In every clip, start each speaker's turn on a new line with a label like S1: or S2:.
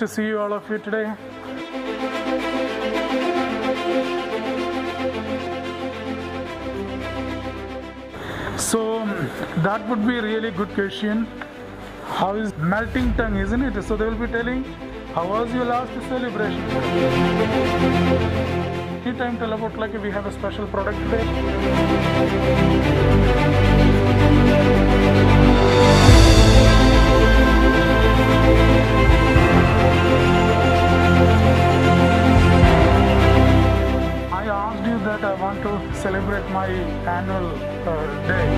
S1: to see you all of you today. So that would be a really good question. How is melting tongue, isn't it? So they will be telling, how was your last celebration? Anytime tell about like we have a special product today. That I want to celebrate my annual uh, day.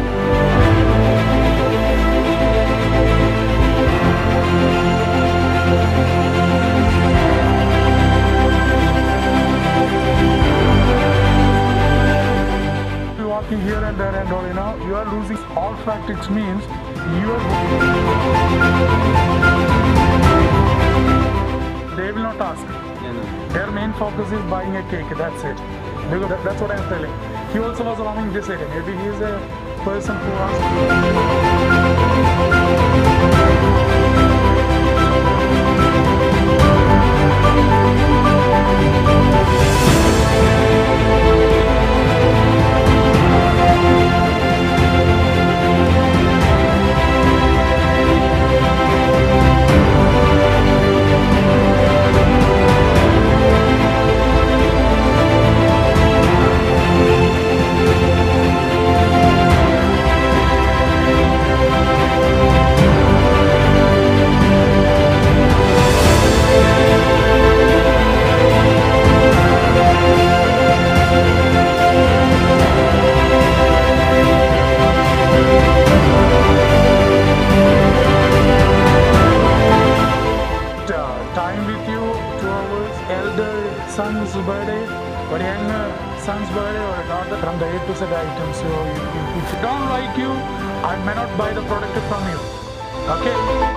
S1: Walking here and there and all, you know, you are losing olfactics means you are. Their main focus is buying a cake. That's it. Because that- that's what I'm telling. He also was allowing this area. Maybe he is a person who wants. Elder son's birthday, or younger uh, son's birthday, or daughter from the A to Z items. So if, if, if I don't like you, I may not buy the product from you. Okay?